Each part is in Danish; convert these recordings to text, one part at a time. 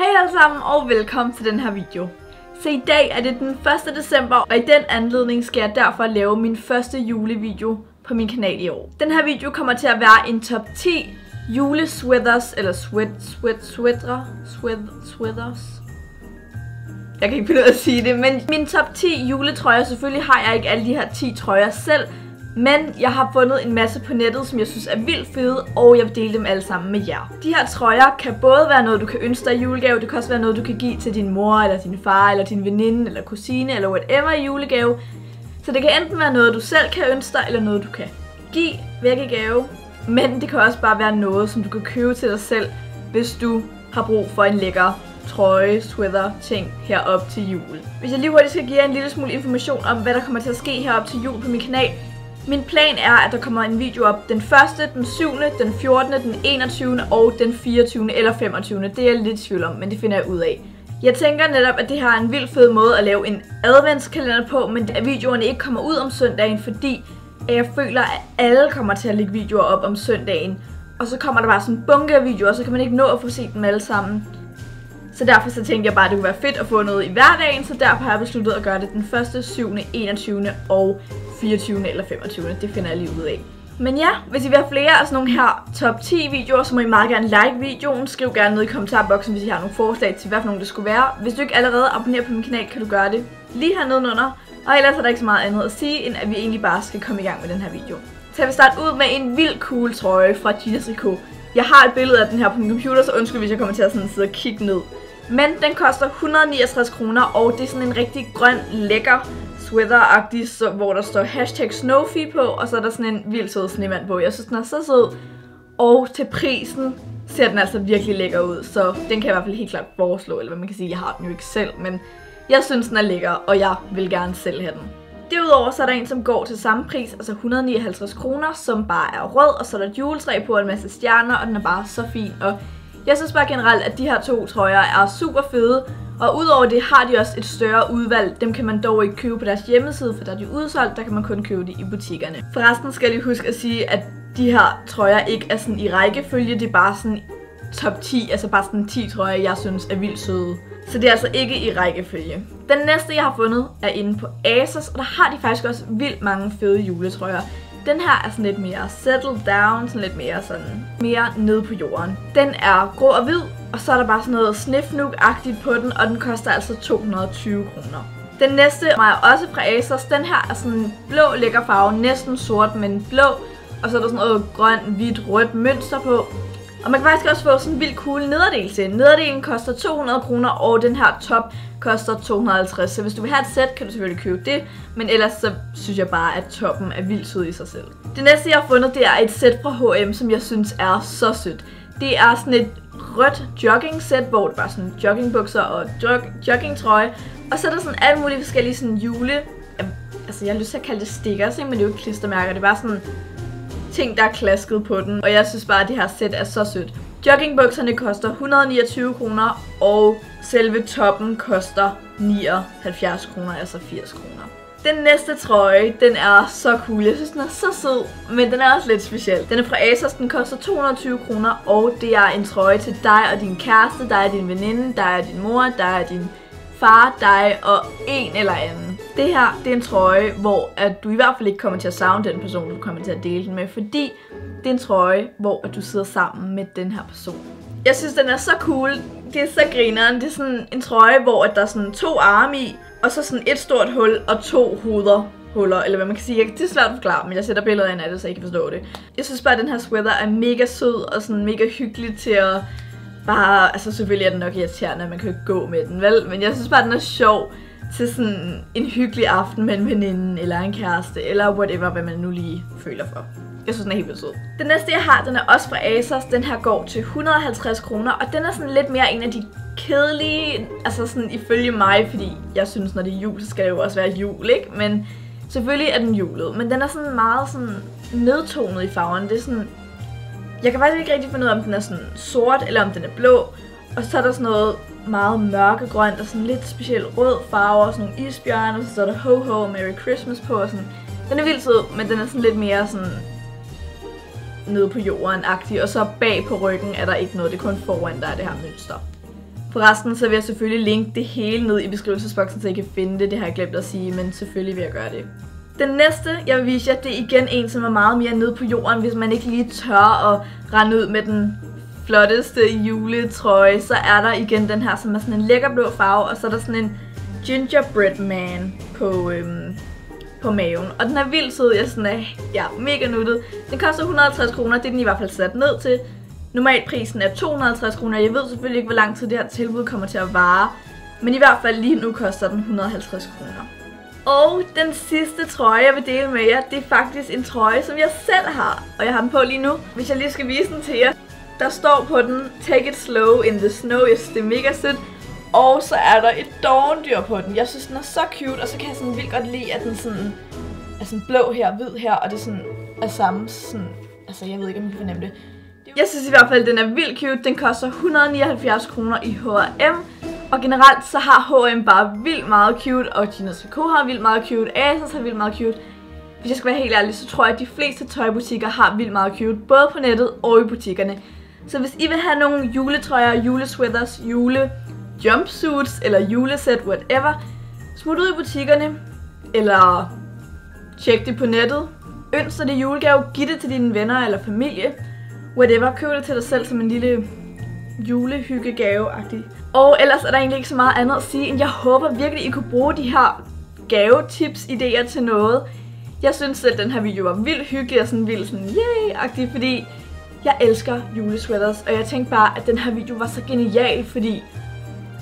Hej alle sammen og velkommen til den her video. Så i dag er det den 1. december, og i den anledning skal jeg derfor lave min første julevideo på min kanal i år. Den her video kommer til at være en top 10 julesweaters, eller sweat, sweat, sweater, sweat, sweaters. Jeg kan ikke finde ud af at sige det, men min top 10 juletrøjer, selvfølgelig har jeg ikke alle de her 10 trøjer selv, men jeg har fundet en masse på nettet, som jeg synes er vildt fede, og jeg vil dele dem alle sammen med jer. De her trøjer kan både være noget, du kan ønske dig i julegave, det kan også være noget, du kan give til din mor, eller din far, eller din veninde, eller kusine, eller whatever i julegave. Så det kan enten være noget, du selv kan ønske dig, eller noget, du kan give væk i gave. Men det kan også bare være noget, som du kan købe til dig selv, hvis du har brug for en lækker trøje, sweater, ting herop til jul. Hvis jeg lige hurtigt skal give jer en lille smule information om, hvad der kommer til at ske herop til jul på min kanal, min plan er, at der kommer en video op den 1., den 7., den 14., den 21. og den 24. eller 25. Det er jeg lidt i tvivl om, men det finder jeg ud af. Jeg tænker netop, at det her er en vild fed måde at lave en adventskalender på, men at videoerne ikke kommer ud om søndagen, fordi jeg føler, at alle kommer til at lægge videoer op om søndagen. Og så kommer der bare sådan en bunke af videoer, så kan man ikke nå at få set dem alle sammen. Så derfor så tænkte jeg bare, at det kunne være fedt at få noget i hverdagen, så derfor har jeg besluttet at gøre det den 1., 7., 21. og 24. eller 25. Det finder jeg lige ud af. Men ja, hvis I vil have flere af sådan nogle her top 10 videoer, så må I meget gerne like videoen. Skriv gerne ned i kommentarboksen, hvis I har nogle forslag til, hvad for nogle det skulle være. Hvis du ikke allerede abonnerer på min kanal, kan du gøre det lige hernede under. Og ellers er der ikke så meget andet at sige, end at vi egentlig bare skal komme i gang med den her video. Så jeg vil starte ud med en vild cool trøje fra Gina Tricot. Jeg har et billede af den her på min computer, så undskyld, hvis jeg kommer til at sådan sidde og kigge ned. Men den koster 169 kroner, og det er sådan en rigtig grøn, lækker sweater-agtig, så, hvor der står hashtag Snowfie på, og så er der sådan en vild sød snemand på. Jeg synes, den er så sød, og til prisen ser den altså virkelig lækker ud, så den kan jeg i hvert fald helt klart foreslå, eller hvad man kan sige, jeg har den jo ikke selv, men jeg synes, den er lækker, og jeg vil gerne selv have den. Derudover så er der en, som går til samme pris, altså 159 kroner, som bare er rød, og så er der et juletræ på og en masse stjerner, og den er bare så fin, og jeg synes bare generelt, at de her to trøjer er super fede, og udover det har de også et større udvalg. Dem kan man dog ikke købe på deres hjemmeside, for der er de udsolgt, der kan man kun købe de i butikkerne. Forresten skal jeg lige huske at sige, at de her trøjer ikke er sådan i rækkefølge, det er bare sådan top 10, altså bare sådan 10 trøjer, jeg synes er vildt søde. Så det er altså ikke i rækkefølge. Den næste, jeg har fundet, er inde på Asos, og der har de faktisk også vildt mange fede juletrøjer. Den her er sådan lidt mere settled down, sådan lidt mere sådan mere nede på jorden. Den er grå og hvid, og så er der bare sådan noget sniffnuk-agtigt på den, og den koster altså 220 kroner. Den næste er også fra Asos. Den her er sådan en blå lækker farve, næsten sort, men blå. Og så er der sådan noget grøn, hvidt, rødt mønster på. Og man kan faktisk også få sådan en vild cool nederdel til. Nederdelen koster 200 kroner, og den her top koster 250. Så hvis du vil have et sæt, kan du selvfølgelig købe det. Men ellers så synes jeg bare, at toppen er vildt sød i sig selv. Det næste, jeg har fundet, det er et sæt fra H&M, som jeg synes er så sødt. Det er sådan et rødt jogging sæt, hvor det bare sådan joggingbukser og jog joggingtrøje. Og så er der sådan alle mulige forskellige sådan jule... Altså jeg har lyst til at kalde det stickers, ikke? men det er jo ikke klistermærker. Det er bare sådan ting, der er klasket på den. Og jeg synes bare, at det her sæt er så sødt. Joggingbukserne koster 129 kroner, og selve toppen koster 79 kroner, altså 80 kroner. Den næste trøje, den er så cool. Jeg synes, den er så sød, men den er også lidt speciel. Den er fra Asos, den koster 220 kroner, og det er en trøje til dig og din kæreste, dig og din veninde, dig og din mor, dig og din far, dig og en eller anden. Det her, det er en trøje, hvor at du i hvert fald ikke kommer til at savne den person, du kommer til at dele den med, fordi det er en trøje, hvor at du sidder sammen med den her person. Jeg synes, den er så cool. Det er så grineren. Det er sådan en trøje, hvor at der er sådan to arme i, og så sådan et stort hul og to hoveder huller, eller hvad man kan sige. Det er svært at forklare, men jeg sætter billeder ind af det, så I kan forstå det. Jeg synes bare, at den her sweater er mega sød og sådan mega hyggelig til at bare... Altså selvfølgelig er den nok irriterende, at man kan ikke gå med den, vel? Men jeg synes bare, at den er sjov til sådan en hyggelig aften med en veninde, eller en kæreste, eller whatever, hvad man nu lige føler for. Jeg synes, den er helt vildt sød. Den næste, jeg har, den er også fra Asos. Den her går til 150 kroner, og den er sådan lidt mere en af de kedelige, altså sådan ifølge mig, fordi jeg synes, når det er jul, så skal det jo også være jul, ikke? Men selvfølgelig er den julet, men den er sådan meget sådan nedtonet i farven. Det er sådan, jeg kan faktisk ikke rigtig finde ud af, om den er sådan sort, eller om den er blå. Og så er der sådan noget meget mørkegrønt og sådan lidt speciel rød farve og sådan nogle isbjørne, og så står der Ho Ho Merry Christmas på og sådan. Den er vildt sød, men den er sådan lidt mere sådan nede på jorden-agtig, og så bag på ryggen er der ikke noget, det er kun foran, der er det her mønster. Forresten så vil jeg selvfølgelig linke det hele ned i beskrivelsesboksen, så I kan finde det. Det har jeg glemt at sige, men selvfølgelig vil jeg gøre det. Den næste, jeg vil vise jer, det er igen en, som er meget mere nede på jorden, hvis man ikke lige tør at rende ud med den flotteste juletrøje. Så er der igen den her, som er sådan en lækker blå farve, og så er der sådan en gingerbread man på, øhm, på maven. Og den er vildt sød, jeg er sådan, er ja, mega nuttet. Den koster 150 kroner, det er den i hvert fald sat ned til. Normalt prisen er 250 kroner. Jeg ved selvfølgelig ikke, hvor lang tid det her tilbud kommer til at vare. Men i hvert fald lige nu koster den 150 kroner. Og den sidste trøje, jeg vil dele med jer, det er faktisk en trøje, som jeg selv har. Og jeg har den på lige nu, hvis jeg lige skal vise den til jer. Der står på den, take it slow in the snow. Jeg synes, det er mega sødt. Og så er der et dovendyr på den. Jeg synes, den er så cute, og så kan jeg sådan vildt godt lide, at den sådan er sådan blå her, hvid her, og det sådan er samme sådan... Altså, jeg ved ikke, om I kan fornemme det. Jeg synes i hvert fald, at den er vildt cute. Den koster 179 kroner i H&M. Og generelt så har H&M bare vildt meget cute, og Gina Tricot har vildt meget cute, Asos har vildt meget cute. Hvis jeg skal være helt ærlig, så tror jeg, at de fleste tøjbutikker har vildt meget cute, både på nettet og i butikkerne. Så hvis I vil have nogle juletrøjer, julesweaters, jule jumpsuits eller julesæt, whatever, smut ud i butikkerne, eller tjek det på nettet. Ønsk dig det julegave, giv det til dine venner eller familie, whatever, køb det til dig selv som en lille julehyggegave-agtig. Og ellers er der egentlig ikke så meget andet at sige, end jeg håber virkelig, I kunne bruge de her gavetips, idéer til noget. Jeg synes, at den her video var vildt hyggelig og sådan vildt sådan yay-agtig, fordi jeg elsker julesweaters, og jeg tænkte bare, at den her video var så genial, fordi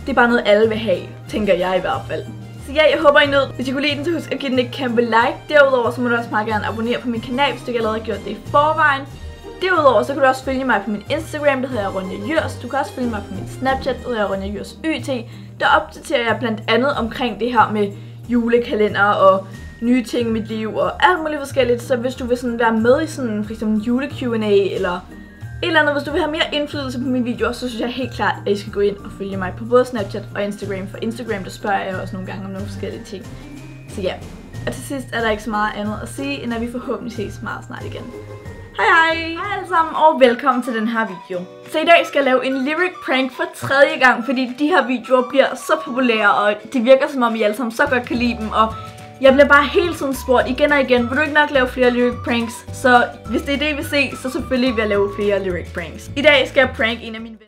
det er bare noget, alle vil have, tænker jeg i hvert fald. Så ja, jeg håber I nød. Hvis I kunne lide den, så husk at give den et kæmpe like. Derudover så må du også meget gerne abonnere på min kanal, hvis du ikke allerede har gjort det i forvejen. Derudover så kan du også følge mig på min Instagram, der hedder Ronja Jørs. Du kan også følge mig på min Snapchat, der hedder Ronja Jørs YT. Der opdaterer jeg blandt andet omkring det her med julekalender og nye ting i mit liv og alt muligt forskelligt. Så hvis du vil sådan være med i sådan for eksempel jule Q&A eller et eller andet, hvis du vil have mere indflydelse på mine videoer, så synes jeg helt klart, at I skal gå ind og følge mig på både Snapchat og Instagram. For Instagram, der spørger jeg også nogle gange om nogle forskellige ting. Så ja, og til sidst er der ikke så meget andet at sige, end at vi forhåbentlig ses meget snart igen. Hej hej! Hej alle sammen og velkommen til den her video. Så i dag skal jeg lave en lyric prank for tredje gang, fordi de her videoer bliver så populære, og det virker som om I alle sammen så godt kan lide dem, og jeg bliver bare hele tiden spurgt igen og igen, vil du ikke nok lave flere lyric pranks? Så hvis det er det, vi vil se, så selvfølgelig vil jeg lave flere lyric pranks. I dag skal jeg prank en af mine venner.